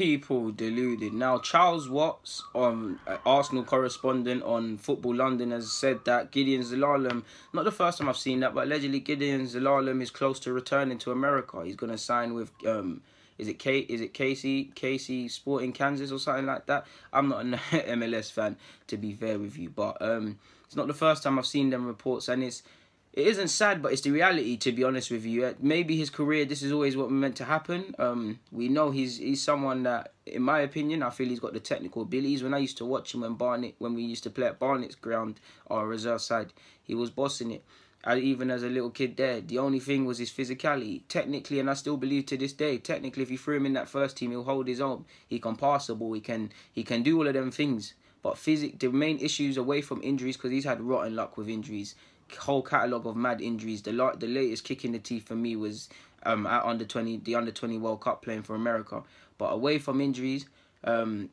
people deluded. Now, Charles Watts, um, Arsenal correspondent on Football London, has said that Gedion Zelalem, not the first time I've seen that, but allegedly Gedion Zelalem is close to returning to America. He's going to sign with, um, is it K, is it Casey, Casey Sporting Kansas or something like that? I'm not an MLS fan, to be fair with you, but um, it's not the first time I've seen them reports, and it's it isn't sad, but it's the reality. To be honest with you, maybe his career. This is always what meant to happen. Um, we know he's he's someone that, in my opinion, I feel he's got the technical abilities. When I used to watch him when Barnet, when we used to play at Barnet's ground, our reserve side, he was bossing it. I, even as a little kid there, the only thing was his physicality. Technically, and I still believe to this day, technically, if you threw him in that first team, he'll hold his own. He can pass the ball. He can he can do all of them things. But physic, the main issues away from injuries, because he's had rotten luck with injuries whole catalogue of mad injuries. The la- the latest kick in the teeth for me was um at under twenty the under twenty World Cup playing for America. But away from injuries, um,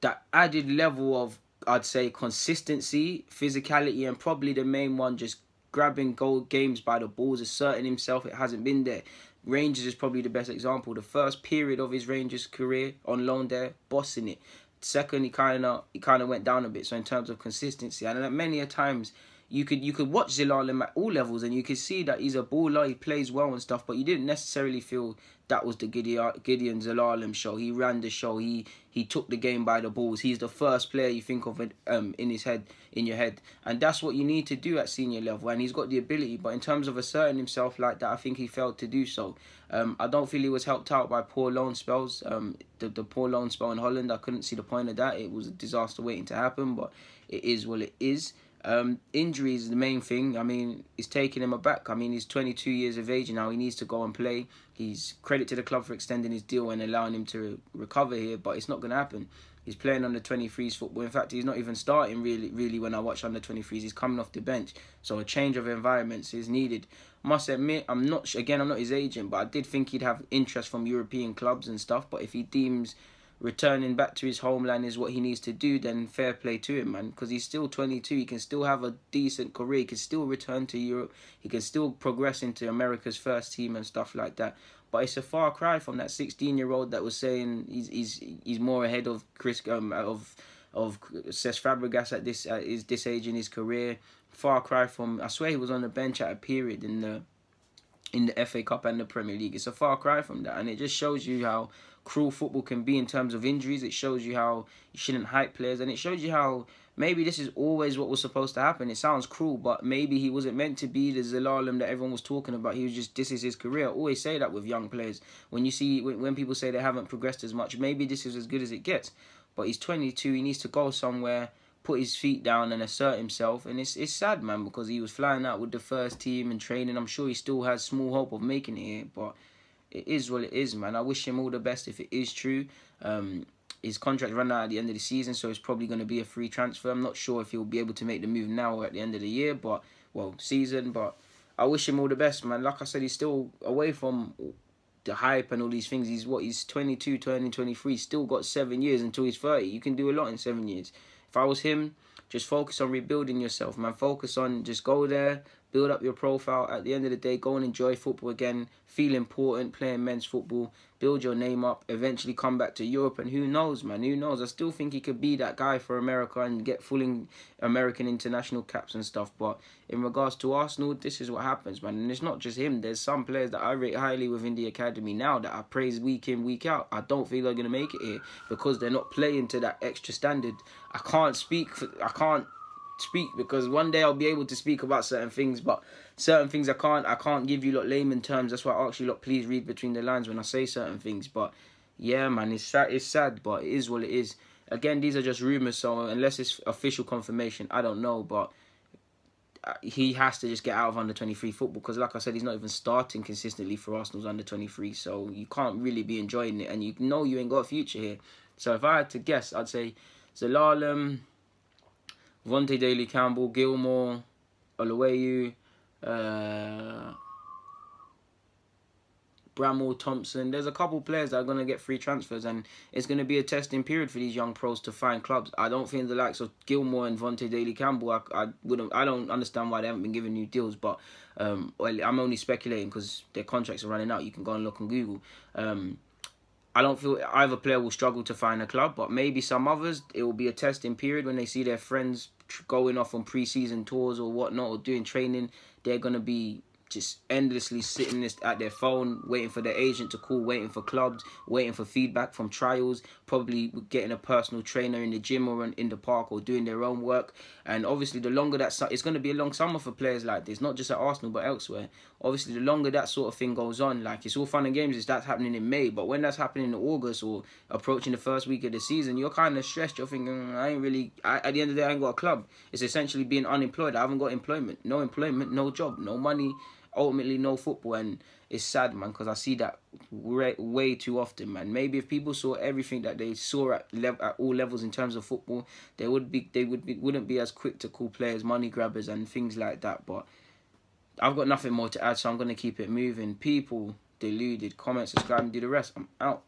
that added level of I'd say consistency, physicality, and probably the main one just grabbing goal games by the balls, asserting himself. It hasn't been there. Rangers is probably the best example. The first period of his Rangers career on loan there, bossing it. Second, he kind of he kind of went down a bit. So in terms of consistency, and many a times you could you could watch Zelalem at all levels and you could see that he's a baller, he plays well and stuff, but you didn't necessarily feel that was the Gedion Gedion Zelalem show. He ran the show. He he took the game by the balls. He's the first player you think of it um in his head in your head, and that's what you need to do at senior level. And he's got the ability, but in terms of asserting himself like that, I think he failed to do so. Um, I don't feel he was helped out by poor loan spells. Um, the the poor loan spell in Holland, I couldn't see the point of that. It was a disaster waiting to happen, but it is what it is. Um, injuries is the main thing. I mean, it's taking him aback. I mean, he's 22 years of age now. He needs to go and play. He's credit to the club for extending his deal and allowing him to recover here, but it's not going to happen. He's playing under 23s football. In fact, he's not even starting really. Really, when I watch under 23s, he's coming off the bench. So a change of environments is needed. Must admit, I'm not again. I'm not his agent, but I did think he'd have interest from European clubs and stuff. But if he deems returning back to his homeland is what he needs to do, then fair play to him, man. Because he's still 22. He can still have a decent career. He can still return to Europe. He can still progress into America's first team and stuff like that. But it's a far cry from that 16 year old that was saying he's he's he's more ahead of Chris um of of Cesc Fabregas at this at his this age in his career. Far cry from I swear he was on the bench at a period in the in the FA Cup and the Premier League. It's a far cry from that, and it just shows you how cruel football can be in terms of injuries. It shows you how you shouldn't hype players, and it shows you how maybe this is always what was supposed to happen. It sounds cruel, but maybe he wasn't meant to be the Zelalem that everyone was talking about. He was just this is his career. I always say that with young players. When you see when, when people say they haven't progressed as much, maybe this is as good as it gets. But he's 22. He needs to go somewhere, put his feet down, and assert himself. And it's it's sad, man, because he was flying out with the first team and training. I'm sure he still has small hope of making it here, but it is what it is, man. I wish him all the best if it is true. Um, his contract run out at the end of the season, so it's probably going to be a free transfer. I'm not sure if he'll be able to make the move now or at the end of the year, but well, season. But I wish him all the best, man. Like I said, he's still away from the hype and all these things. He's what he's 22, turning 23. Still got seven years until he's 30. You can do a lot in seven years. If I was him, just focus on rebuilding yourself, man. Focus on just go there, build up your profile. At the end of the day, go and enjoy football again. Feel important playing men's football. Build your name up. Eventually come back to Europe. And who knows, man? Who knows? I still think he could be that guy for America and get full American international caps and stuff. But in regards to Arsenal, this is what happens, man. And it's not just him. There's some players that I rate highly within the academy now that I praise week in, week out. I don't feel they're to make it here because they're not playing to that extra standard. I can't speak for, I can't speak because one day I'll be able to speak about certain things, but certain things I can't. I can't give you lot layman terms. That's why I ask you lot please read between the lines when I say certain things. But yeah, man, it's sad. It's sad, but it is what it is. Again, these are just rumors, so unless it's official confirmation, I don't know. But uh, he has to just get out of under 23 football because like I said he's not even starting consistently for Arsenal's under 23 so you can't really be enjoying it and you know you ain't got a future here so if I had to guess I'd say Zelalem Vontae Daley Campbell, Gilmour, Oluwayu, uh, Bramall, Thompson. There's a couple players that are going to get free transfers, and it's going to be a testing period for these young pros to find clubs. I don't think the likes of Gilmour and Vontae Daley Campbell, I, I wouldn't, I don't understand why they haven't been given new deals, but um, well, I'm only speculating because their contracts are running out. You can go and look on Google. Um, I don't feel either player will struggle to find a club, but maybe some others it will be a testing period when they see their friends going off on preseason tours or whatnot or doing training. They're gonna be just endlessly sitting this at their phone, waiting for their agent to call, waiting for clubs, waiting for feedback from trials, probably getting a personal trainer in the gym or in the park or doing their own work. And obviously, the longer that it's going to be a long summer for players like this, not just at Arsenal but elsewhere. Obviously, the longer that sort of thing goes on, like it's all fun and games. It's that's happening in May, but when that's happening in August or approaching the first week of the season, you're kind of stressed. You're thinking, mm, I ain't really. I, at the end of the day, I ain't got a club. It's essentially being unemployed. I haven't got employment. No employment, no job, no money ultimately no football and it's sad man because i see that way, way too often man. Maybe if people saw everything that they saw at, lev- at all levels in terms of football they would be they would be wouldn't be as quick to call players money grabbers and things like that but i've got nothing more to add so i'm going to keep it moving. People deluded comment subscribe and do the rest. I'm out